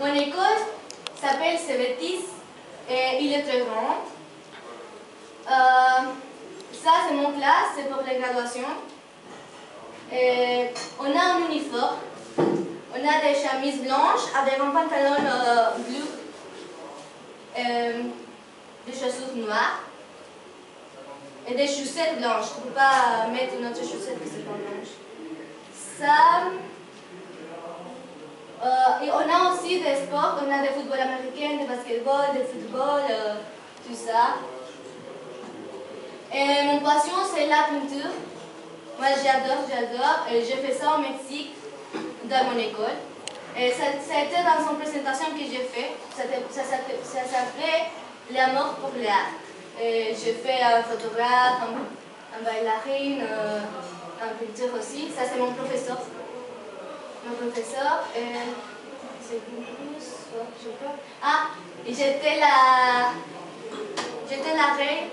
Mon école s'appelle Cevetis et il est très grand. Euh, ça, c'est mon classe, c'est pour les graduations. On a un uniforme. On a des chemises blanches avec un pantalon euh, bleu, euh, des chaussures noires et des chaussettes blanches. On ne peut pas mettre une autre chaussette que c'est pas blanche. Ça. Euh, et on a aussi des sports, on a des football américain, des basketball, des football, euh, tout ça. Et mon passion, c'est la peinture. Moi, j'adore, j'adore. Et j'ai fait ça au Mexique, dans mon école. Et ça, ça a été dans une présentation que j'ai fait. Ça, s'appelait L'amour pour l'art. J'ai fait un photographe, un, bailarine, euh, un peinture aussi. Ça, c'est mon professeur. Mon professeur. c'est Ah, j'étais la, j'étais la reine